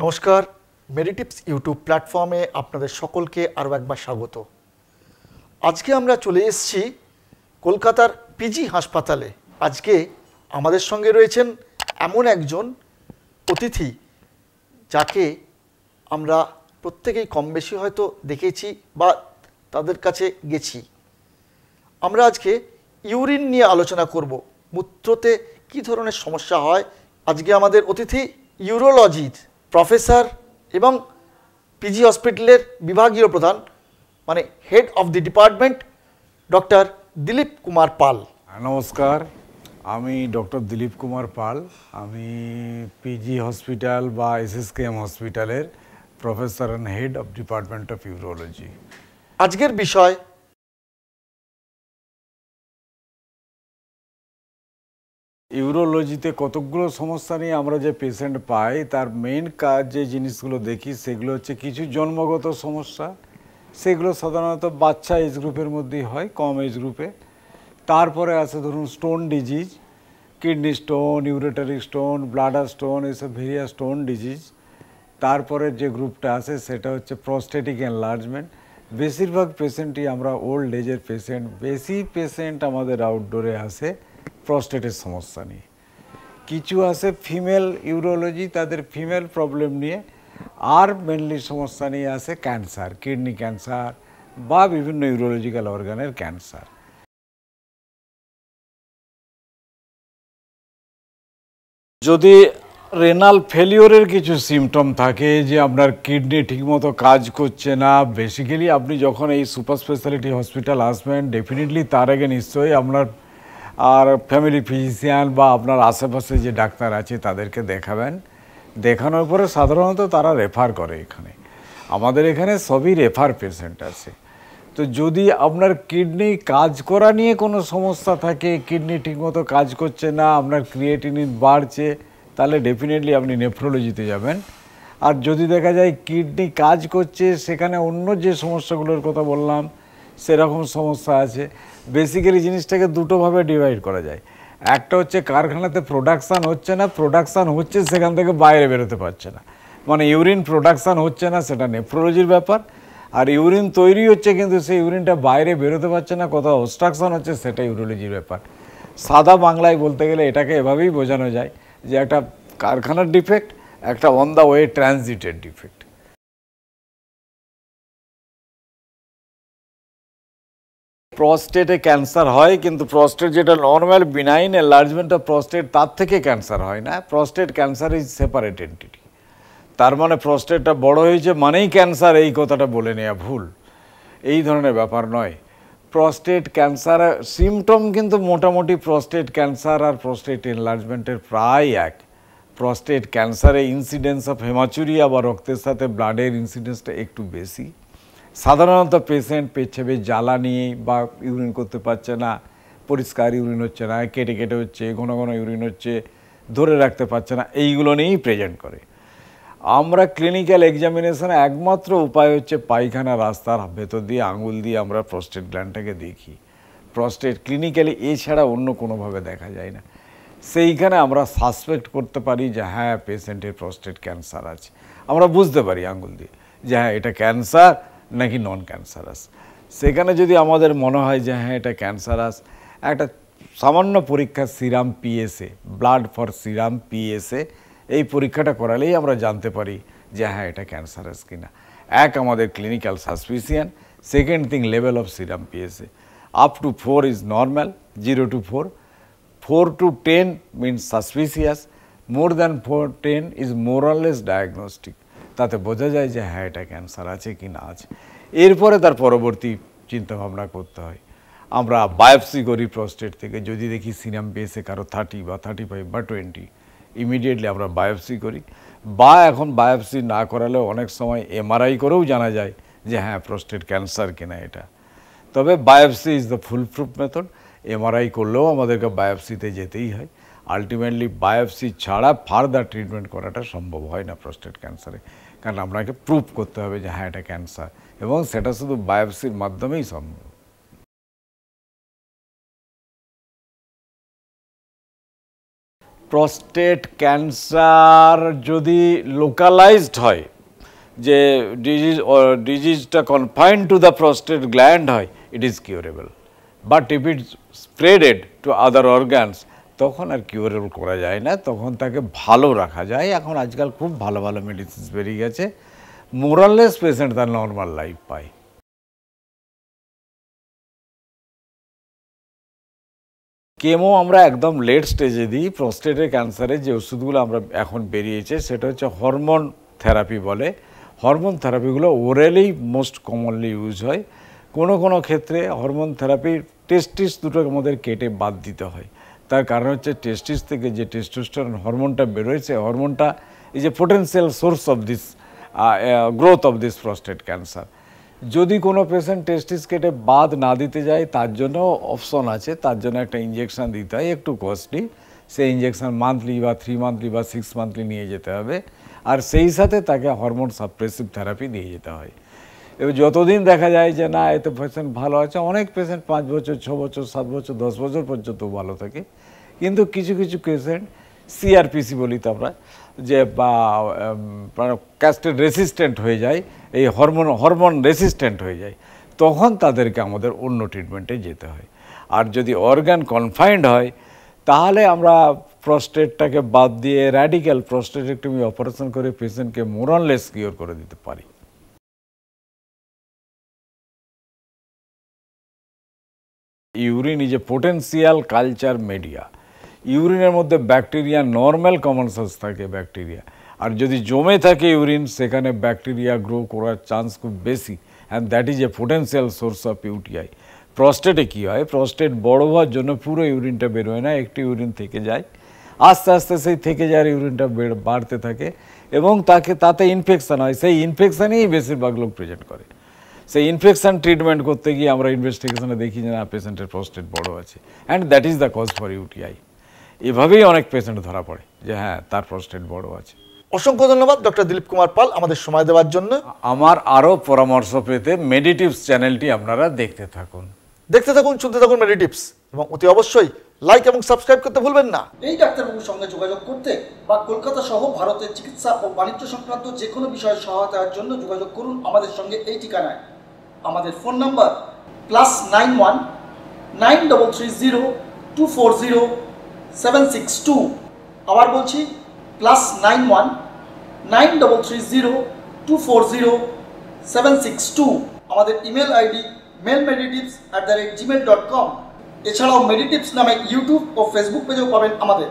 নমস্কার Meditips YouTube প্ল্যাটফর্মে আপনাদের সকলকে আরও একবার স্বাগত। আজকে আমরা চলে এসেছি কলকাতার পিজি হাসপাতালে। আজকে আমাদের সঙ্গে রয়েছেন এমন একজন অতিথি যাকে আমরা প্রত্যেকেই কম বেশি হয়তো দেখেছি বা তাদের কাছে গেছি। আমরা আজকে ইউরিন নিয়ে আলোচনা করব। মূত্রতে কি ধরনের সমস্যা হয়? আজকে আমাদের অতিথি ইউরোলজির প্রফেসর এবং পিজি হসপিটালের বিভাগীয় প্রধান মানে head of the department doctor Dilip Kumar Pal. নমস্কার। আমি ডক্টর দিলীপ কুমার পাল। আমি পিজি হসপিটাল বা এসএসকেএম হসপিটালের professor and head of department of urology আজকের বিষয় ইউরোলজিতে কতকগুলো সমস্যা নিয়ে আমরা যে পেশেন্ট পাই, তার মেইন কাজ যে জিনিসগুলো দেখি, সেগুলো হচ্ছে কিছু জন্মগত সমস্যা। সেগুলো সাধারণত বাচ্চা এজ গ্রুপের মধ্যেই হয়, কম এজ গ্রুপে তারপরে আছে ধরুন stone disease kidney stone ureteric stone bladder stone এসব ভেরিয়া স্টোন ডিজিজ তারপরে যে গ্রুপটা আছে, সেটা হচ্ছে প্রস্টেটিক এনলার্জমেন্ট বেশিরভাগ পেশেন্টই আমরা ওল্ড এজের পেশেন্ট বেশি পেশেন্ট আমাদের আউটডোরে আসে। প্রস্টেটের সমস্যা নিয়ে। কিছু আছে ফিমেল ইউরোলজি তাদের ফিমেল প্রবলেম নিয়ে। আর মেনলি সমস্যা নিয়ে আসে ক্যান্সার কিডনি ক্যান্সার বা বিভিন্ন ইউরোলজিক্যাল অর্গানের ক্যান্সার যদি রেনাল ফেলিওরের কিছু সিমটম থাকে যে আপনার কিডনি ঠিকমতো কাজ করছে না বেসিক্যালি আপনি যখন এই সুপার স্পেশালিটি হসপিটাল আসবেন ডেফিনেটলি তার আগে নিশ্চয়ই আপনার আর ফ্যামিলি ফিজিশিয়ান বা আপনার আশেপাশে যে ডাক্তার আছে তাদেরকে দেখাবেন। দেখানোর পরে সাধারণত তারা রেফার করে এখানে। আমাদের এখানে সবই রেফার পেশেন্ট আছে। তো যদি আপনার কিডনি কাজ করা নিয়ে কোনো সমস্যা থাকে কিডনি ঠিকমতো কাজ করছে না, আপনার ক্রিয়েটিনিন বাড়ছে, তাহলে ডেফিনেটলি আপনি নেফ্রোলজিতে যাবেন। আর যদি দেখা যায় কিডনি কাজ করছে, সেখানে অন্য যে সমস্যাগুলোর কথা বললাম সেরকম সমস্যা আছে। বেসিক্যালি জিনিসটাকে দুটোভাবে ডিভাইড করা যায়। একটা হচ্ছে কারখানাতে প্রোডাকশান হচ্ছে না প্রোডাকশান হচ্ছে সেখান থেকে বাইরে বেরোতে পারছে না। মানে ইউরিন প্রোডাকশান হচ্ছে না, সেটা নেফ্রোলজির ব্যাপার। আর ইউরিন তৈরি হচ্ছে কিন্তু সেই ইউরিনটা বাইরে বেরোতে পারছে না, কোথাও অবস্ট্রাকশন হচ্ছে সেটা ইউরোলজির ব্যাপার। সাদা বাংলায় বলতে গেলে এটাকে এভাবেই বোঝানো যায় যে একটা কারখানার ডিফেক্ট একটা অন দ্য ওয়ে ট্রানজিটের ডিফেক্ট প্রস্টেটে ক্যান্সার হয়, কিন্তু প্রস্টেট যেটা normal benign enlargement of prostate তার থেকে ক্যান্সার হয় না। Prostate cancer is separate entity তার মানে প্রস্টেটটা বড় হয়েছে মানেই ক্যান্সার এই কথাটা বলে নেওয়া ভুল। এই ধরনের ব্যাপার নয়। প্রস্টেট ক্যান্সার সিমটম কিন্তু মোটামুটি প্রস্টেট ক্যান্সার আর প্রস্টেট এনলার্জমেন্টের প্রায় এক। প্রস্টেট ক্যান্সারে ইনসিডেন্স অফ হেমাচুরিয়া বা রক্তের সাথে ব্লাডের ইনসিডেন্সটা একটু বেশি। সাধারণত পেশেন্ট পেছাবে জ্বালা নিয়ে বা ইউরিন করতে পারছে না, পরিষ্কার ইউরিন হচ্ছে না, কেটে কেটে হচ্ছে, ঘন ঘন ইউরিন হচ্ছে, ধরে রাখতে পারছে না, এইগুলো নিয়েই প্রেজেন্ট করে। আমরা ক্লিনিক্যাল এক্সামিনেশনে একমাত্র উপায় হচ্ছে পায়খানা রাস্তার ভেতর দিয়ে, আঙুল দিয়ে আমরা প্রস্টেট গ্ল্যান্ডটাকে দেখি। প্রস্টেট ক্লিনিক্যালি এছাড়া অন্য কোনোভাবে দেখা যায় না। সেইখানে আমরা সাসপেক্ট করতে পারি যে হ্যাঁ পেশেন্টের প্রস্টেট ক্যান্সার আছে। আমরা বুঝতে পারি আঙুল দিয়ে যে হ্যাঁ এটা ক্যান্সার নাকি নন ক্যান্সারাস সেখানে যদি আমাদের মনে হয় যে হ্যাঁ এটা ক্যান্সারাস একটা সামান্য পরীক্ষা serum PSA blood for serum PSA, এই পরীক্ষাটা করালেই আমরা জানতে পারি যে হ্যাঁ এটা ক্যান্সারাস কিনা। এক, আমাদের clinical suspicion second thing level of serum PSA. Up to four is normal zero to four four to ten means suspicious more than four ten is more or less diagnostic তাতে বোঝা যায় যে হ্যাঁ এটা cancer আছে কি না আছে। এরপরে তার পরবর্তী চিন্তাভাবনা করতে হয়। আমরা বায়োপসি করি প্রস্টেট থেকে, যদি দেখি সিনাম পেয়েছে কারও থার্টি বা থার্টি ফাইভ বা টোয়েন্টি ইমিডিয়েটলি আমরা বায়োপসি করি। বা এখন বায়োপসি না করালেও অনেক সময় এমআরআই করেও জানা যায় যে হ্যাঁ প্রস্টেট ক্যান্সার কিনা এটা। তবে biopsy is the foolproof method MRI করলেও আমাদেরকে বায়োপসিতে যেতেই হয়। আলটিমেটলি বায়োপসি ছাড়া ফার্দার ট্রিটমেন্ট করাটা সম্ভব হয় না প্রস্টেট ক্যান্সারে কারণ আপনাকে প্রুফ করতে হবে যে হ্যাঁ এটা ক্যান্সার এবং সেটা শুধু বায়োপসির মাধ্যমেই সম্ভব। প্রস্টেট ক্যান্সার যদি লোকালাইজড হয়, যে disease ডিজিজটা confine to the prostate gland হয় it is curable but if it spreaded to other organs তখন আর কিউরেবল করা যায় না, তখন তাকে ভালো রাখা যায়। এখন আজকাল খুব ভালো ভালো মেডিসিন বেরিয়ে গেছে। মোরাললেস পেশেন্ট তার নর্মাল লাইফ পায়। কেমো আমরা একদম লেট স্টেজে দিই প্রস্টেটের ক্যান্সারে যে ওষুধগুলো আমরা এখন বেরিয়েছে, সেটা হচ্ছে হরমোন থেরাপি বলে। হরমোন থেরাপিগুলো ওরালি মোস্ট কমনলি ইউজ হয়। কোনো কোনো ক্ষেত্রে হরমোন থেরাপির টেস্টিস দুটো আমাদের কেটে বাদ দিতে হয়। তার কারণ হচ্ছে টেস্টিস থেকে যে টেস্টোস্টেরন হরমোনটা বেরোয়েছে হরমোনটা is a potential source of this growth of this prostate cancer যদি কোনো পেশেন্ট টেস্টিস কেটে বাদ না দিতে যায়, তার জন্য অপশন আছে, তার জন্য একটা ইঞ্জেকশন দিতে হয়, একটু কস্টলি সেই ইঞ্জেকশন মান্থলি বা থ্রি মান্থলি বা সিক্স মান্থলি নিয়ে যেতে হবে। আর সেই সাথে তাকে হরমোন সাপ্রেসিভ থেরাপি দিয়ে যেতে হয়। এবার যতদিন দেখা যায় যে না, এতে পেশেন্ট ভালো আছে, অনেক পেশেন্ট পাঁচ বছর, ছ বছর, সাত বছর, দশ বছর পর্যন্ত ভালো থাকে। কিন্তু কিছু কিছু পেশেন্ট সিআরপিসি বলি তো আমরা, যে ক্যাস্টেড রেসিস্ট্যান্ট হয়ে যায়, এই হরমোন হরমোন রেসিস্ট্যান্ট হয়ে যায়, তখন তাদেরকে আমাদের অন্য ট্রিটমেন্টে যেতে হয়। আর যদি অর্গান কনফাইন্ড হয়, তাহলে আমরা প্রস্টেটটাকে বাদ দিয়ে র্যাডিক্যাল প্রস্টেটেক্টমি অপারেশন করে পেশেন্টকে মোরানলেস কিওর করে দিতে পারি। Urine is a potential culture media ইউরিনের মধ্যে ব্যাকটেরিয়া নর্মাল কমন সোর্স থাকে ব্যাকটেরিয়া আর যদি জমে থাকে ইউরিন, সেখানে ব্যাকটেরিয়া গ্রো করার চান্স খুব বেশি and that is a potential source of UTI প্রস্টেটে কী হয়? প্রস্টেট বড় হওয়ার জন্য পুরো ইউরিনটা বেরোয় না, একটি ইউরিন থেকে যায়। আস্তে আস্তে সেই থেকে যাওয়ার ইউরিনটা বাড়তে থাকে, এবং তাকে, তাতে ইনফেকশান হয়। সেই ইনফেকশানেই বেশিরভাগ লোক প্রেজেন্ট করে। সেই ইনফেকশন ট্রিটমেন্ট করতে গিয়ে আমরা ইনভেস্টিগেশনে দেখি যে না পেশেন্টের প্রস্টেট বড় আছে। And that is the cause for UTI এভাবেই অনেক পেশেন্ট ধরা পড়ে যে হ্যাঁ তার প্রস্টেট বড় আছে। অসংখ্য ধন্যবাদ ডক্টর দিলীপ কুমার পাল আমাদের সময় দেওয়ার জন্য। আমার আরও পরামর্শ পেতে মেডিটিভস চ্যানেলটি আপনারা দেখতে থাকুন। দেখতে থাকুন শুনতে থাকুন মেডিটিপস এবং অতি অবশ্যই লাইক এবং সাবস্ক্রাইব করতে ভুলবেন না। এই ডাক্তারবাবুর সঙ্গে যোগাযোগ করতে বা কলকাতা সহ ভারতের চিকিৎসা ও বাণিজ্য সংক্রান্ত যে কোনো বিষয়ে সহায়তার জন্য যোগাযোগ করুন আমাদের সঙ্গে এই ঠিকানায়। আমাদের phone number plus nine one nine double three zero two four zero seven six two আবার বলছি plus nine one nine double three zero two four zero seven six two আমাদের email ID mail Meditives at the rate Gmail dot com এছাড়াও মেডিটিভস নামে YouTube ও Facebook পেজেও পাবেন আমাদের।